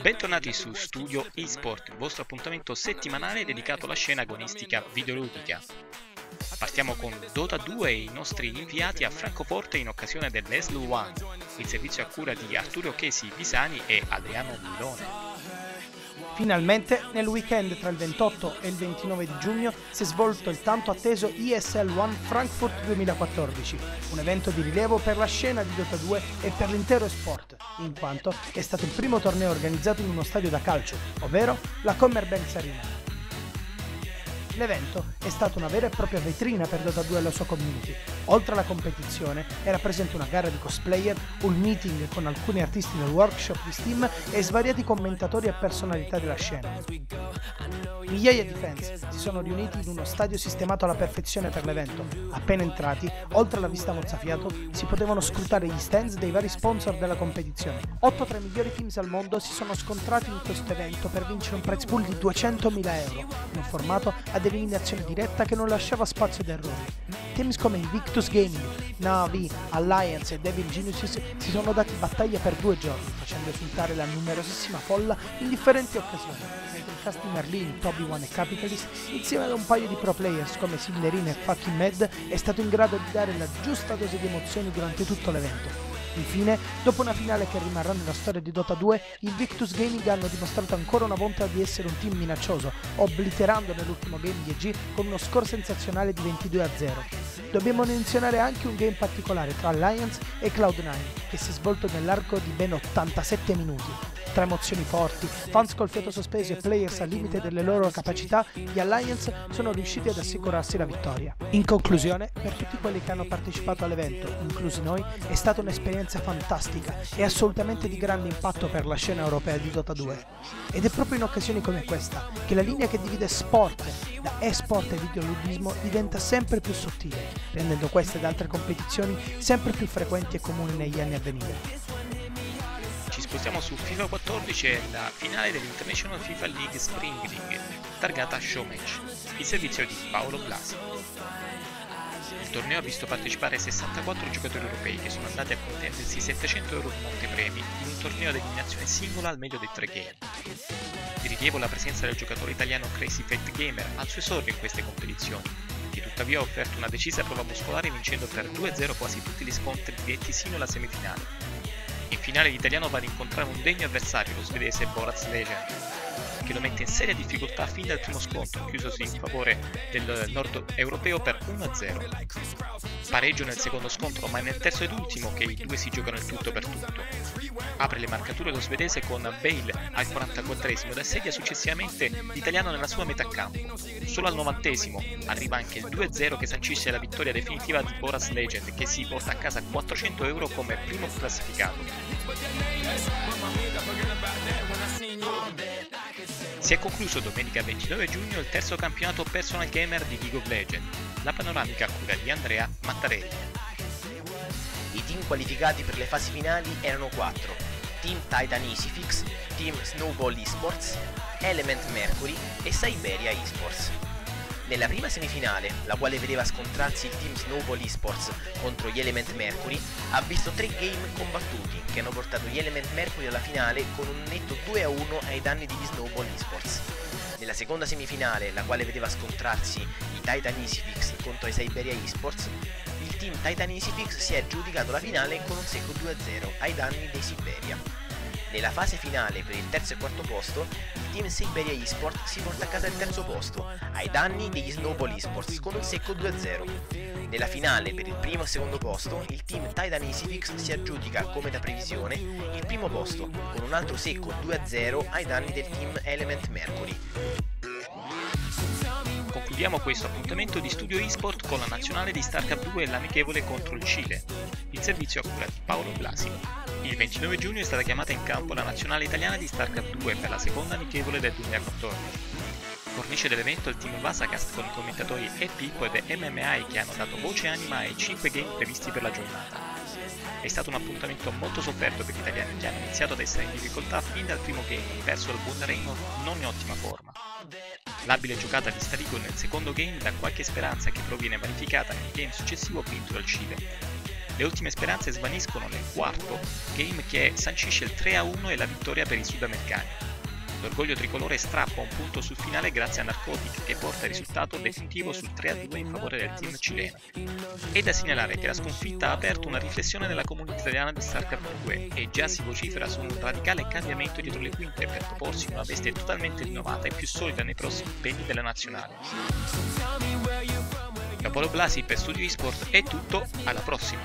Bentornati su Studio eSport, il vostro appuntamento settimanale dedicato alla scena agonistica videoludica. Partiamo con Dota 2 e i nostri inviati a Francoforte in occasione dell'Eslu One, il servizio a cura di Arturo Chesi Visani e Adriano Milone. Finalmente, nel weekend tra il 28 e il 29 di giugno si è svolto il tanto atteso ESL One Frankfurt 2014, un evento di rilievo per la scena di Dota 2 e per l'intero esport, in quanto è stato il primo torneo organizzato in uno stadio da calcio, ovvero la Commerzbank Arena. L'evento è stata una vera e propria vetrina per Dota 2 e la sua community. Oltre alla competizione era presente una gara di cosplayer, un meeting con alcuni artisti del workshop di Steam e svariati commentatori e personalità della scena. Migliaia di fans si sono riuniti in uno stadio sistemato alla perfezione per l'evento. Appena entrati, oltre alla vista mozzafiato, si potevano scrutare gli stands dei vari sponsor della competizione. 8 tra i migliori teams al mondo si sono scontrati in questo evento per vincere un prize pool di 200.000 euro, in un formato ad eliminazione diretta che non lasciava spazio ad errori. Teams come Invictus Gaming, Navi, Alliance e Devil Geniuses si sono dati battaglia per due giorni, facendo esultare la numerosissima folla in differenti occasioni, mentre il cast Merlin, Toby One e Capitalist, insieme ad un paio di pro players come Silverine e Fucking Mad, è stato in grado di dare la giusta dose di emozioni durante tutto l'evento. Infine, dopo una finale che rimarrà nella storia di Dota 2, i Victus Gaming hanno dimostrato ancora una volta di essere un team minaccioso, obliterando nell'ultimo game di EG con uno score sensazionale di 22 a 0. Dobbiamo menzionare anche un game particolare tra Alliance e Cloud9, che si è svolto nell'arco di ben 87 minuti. Tra emozioni forti, fans col fiato sospeso e players al limite delle loro capacità, gli Alliance sono riusciti ad assicurarsi la vittoria. In conclusione, per tutti quelli che hanno partecipato all'evento, inclusi noi, è stata un'esperienza fantastica e assolutamente di grande impatto per la scena europea di Dota 2. Ed è proprio in occasioni come questa che la linea che divide sport da e-sport e videoludismo diventa sempre più sottile, rendendo queste ed altre competizioni sempre più frequenti e comuni negli anni a venire spostiamo su FIFA 14 e la finale dell'International FIFA League Spring League, targata Showmatch, il servizio di Paolo Blasi. Il torneo ha visto partecipare 64 giocatori europei che sono andati a contendersi 700 euro di montepremi in un torneo ad eliminazione singola al meglio dei tre game. Di rilievo la presenza del giocatore italiano Crazy Fat Gamer al suo esordio in queste competizioni, che tuttavia ha offerto una decisa prova muscolare vincendo per 2-0 quasi tutti gli scontri diretti sino alla semifinale, in finale l'italiano va ad incontrare un degno avversario, lo svedese Boraz Legend, che lo mette in seria difficoltà fin dal primo scontro, chiusosi in favore del nord europeo per 1-0. Pareggio nel secondo scontro, ma è nel terzo ed ultimo che i due si giocano il tutto per tutto. Apre le marcature lo svedese con Bale al 44esimo ed assedia successivamente l'italiano nella sua metà campo. Solo al 90esimo arriva anche il 2-0 che sancisce la vittoria definitiva di Boras Legend che si porta a casa 400 euro come primo classificato. Si è concluso domenica 29 giugno il terzo campionato personal gamer di League of Legends, la panoramica cura di Andrea Mattarelli. I team qualificati per le fasi finali erano 4, Team Titan Easyfix, Team Snowball Esports, Element Mercury e Siberia Esports. Nella prima semifinale, la quale vedeva scontrarsi il team Snowball Esports contro gli Element Mercury, ha visto tre game combattuti che hanno portato gli Element Mercury alla finale con un netto 2-1 ai danni degli Snowball Esports. Nella seconda semifinale, la quale vedeva scontrarsi i Titan Easyfix contro i Siberia Esports, il team Titan Easyfix si è aggiudicato la finale con un secco 2-0 ai danni dei Siberia. Nella fase finale per il terzo e quarto posto, il team Siberia Esport si porta a casa il terzo posto, ai danni degli Snowball Esports con un secco 2-0. Nella finale per il primo e secondo posto, il team Titan Easyfix si aggiudica, come da previsione, il primo posto, con un altro secco 2-0 ai danni del team Element Mercury. Concludiamo questo appuntamento di Studio eSport con la nazionale di StarCraft 2 e l'amichevole contro il Cile. Il servizio a cura di Paolo Blasi. Il 29 giugno è stata chiamata in campo la nazionale italiana di StarCraft 2 per la seconda amichevole del 2014. Fornisce dell'evento il team Vasacast con i commentatori E Pippo ed MMI che hanno dato voce e anima ai 5 game previsti per la giornata. È stato un appuntamento molto sofferto per gli italiani che hanno iniziato ad essere in difficoltà fin dal primo game verso il buon non in ottima forma. L'abile giocata di Starigo nel secondo game dà qualche speranza che proviene vanificata nel game successivo vinto dal Cile, Le ultime speranze svaniscono nel quarto game che sancisce il 3-1 e la vittoria per i sudamericani. L'orgoglio tricolore strappa un punto sul finale grazie a Narcotic che porta il risultato definitivo sul 3-2 in favore del team cileno. È da segnalare che la sconfitta ha aperto una riflessione nella comunità italiana di StarCraft 2 e già si vocifera su un radicale cambiamento dietro le quinte per proporsi una veste totalmente rinnovata e più solida nei prossimi impegni della nazionale. Da Polo Blasi per Studio eSport è tutto, alla prossima!